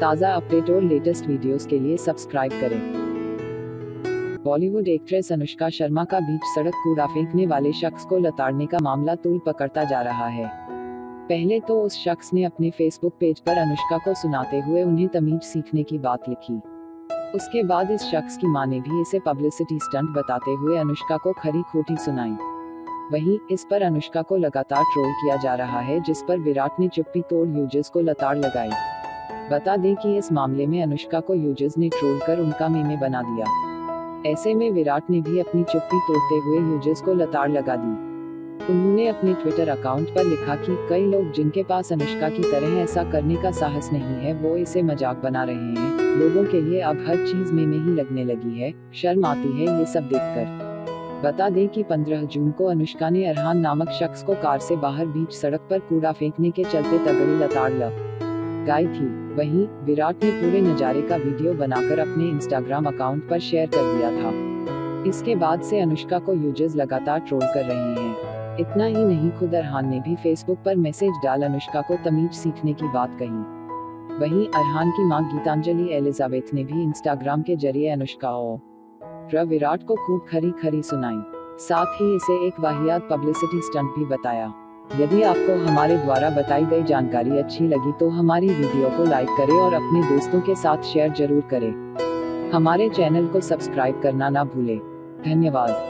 ताज़ा अपडेट और latest videos के लिए सब्सक्राइब करें। बॉलीवुड एक्ट्रेस अनुष्का शर्मा का बीच सड़क कूड़ा फेंकने वाले शख्स को लताड़ने का मामला तूल पकड़ता जा रहा है। पहले तो उस शख्स ने अपने फेसबुक पेज पर अनुष्का को सुनाते हुए उन्हें तमीज सीखने की बात लिखी। उसके बाद इस शख्स की माँ ने भी इसे पब्लिसिटी स्टंट बताते हुए अनुष्का को खरी खोटी सुनाई। वहीं इस पर अनुष्का को लगातार ट्रोल किया जा रहा है, जिस पर विराट ने चुप्पी तोड़ यूज़र्स को लताड़ लगाई। बता दें कि इस मामले में अनुष्का को यूज़र्स ने ट्रोल कर उनका मेमे बना दिया। ऐसे में विराट ने भी अपनी चुप्पी तोड़ते हुए यूज़र्स को लताड़ लगा दी। उन्होंने अपने ट्विटर अकाउंट पर लिखा कि कई लोग जिनके पास अनुष्का की तरह ऐसा करने का साहस नहीं है, वो इसे मज़ाक बना रहे हैं। लोगों के लिए अब हर चीज़ में ही लगने लगी है, शर्म आती है ये सब देखकर। बता दें कि 15 जून को अनुष्का ने अरहान नामक शख्स को कार से बाहर बीच सड़क पर कूड़ा फेंकने के चलते तगड़ी लताड़ लग लगाई थी। वहीं, विराट ने पूरे नजारे का वीडियो बनाकर अपने इंस्टाग्राम अकाउंट पर शेयर कर दिया था। इसके बाद से अनुष्का को यूज़र्स लगातार ट्रोल कर रहे हैं। इतना ही नहीं खुद अरहान ने भी फेसबुक पर मैसेज डाल अनुष्का को तमीज सीखने की बात कही। वहीं, अरहान की माँ गीतांजलि एलिजाबेथ ने भी इंस्टाग्राम के ज़रिए अनुष्का और विराट को खूब खरी खरी सुनाई। साथ ही इसे एक वाहियात पब्लिसिटी स्टंट भी बताया। यदि आपको हमारे द्वारा बताई गई जानकारी अच्छी लगी तो हमारी वीडियो को लाइक करें और अपने दोस्तों के साथ शेयर ज़रूर करें। हमारे चैनल को सब्सक्राइब करना ना भूलें। धन्यवाद।